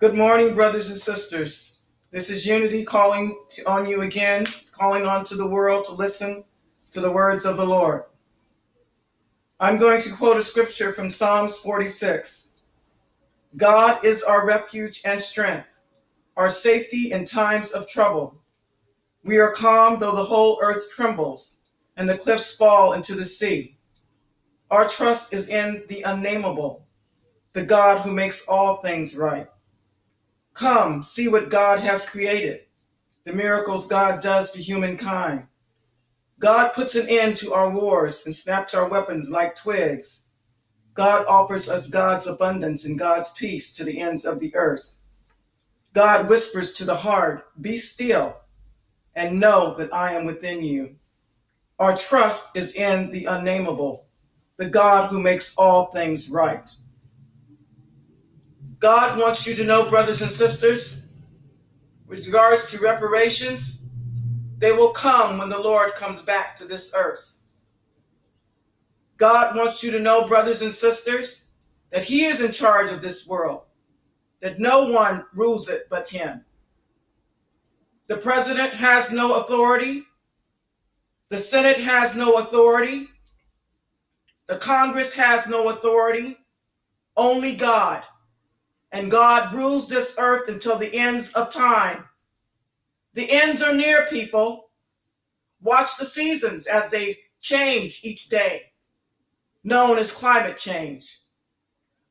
Good morning, brothers and sisters. This is Unity calling on you again, calling on to the world to listen to the words of the Lord. I'm going to quote a scripture from Psalms 46. God is our refuge and strength, our safety in times of trouble. We are calm though the whole earth trembles and the cliffs fall into the sea. Our trust is in the unnameable, the God who makes all things right. Come, see what God has created, the miracles God does for humankind. God puts an end to our wars and snaps our weapons like twigs. God offers us God's abundance and God's peace to the ends of the earth. God whispers to the heart, Be still and know that I am within you. Our trust is in the unnameable, the God who makes all things right. God wants you to know, brothers and sisters, with regards to reparations, they will come when the Lord comes back to this earth. God wants you to know, brothers and sisters, that He is in charge of this world, that no one rules it but Him. The president has no authority, the Senate has no authority, the Congress has no authority, only God. And God rules this earth until the ends of time. The ends are near, people. Watch the seasons as they change each day, known as climate change.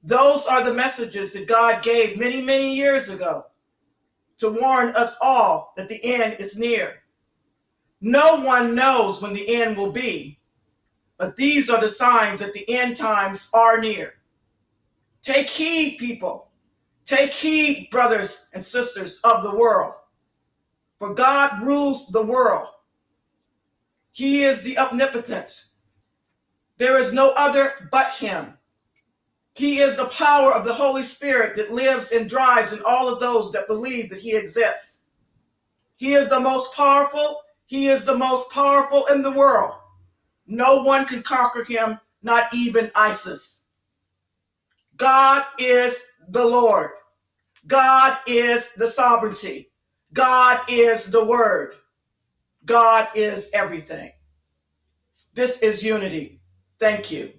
Those are the messages that God gave many, many years ago to warn us all that the end is near. No one knows when the end will be, but these are the signs that the end times are near. Take heed, people. Take heed, brothers and sisters of the world, for God rules the world. He is the omnipotent. There is no other but Him. He is the power of the Holy Spirit that lives and drives in all of those that believe that He exists. He is the most powerful. He is the most powerful in the world. No one can conquer Him, not even ISIS. God is the Lord. God is the sovereignty. God is the word. God is everything. This is unity. Thank you.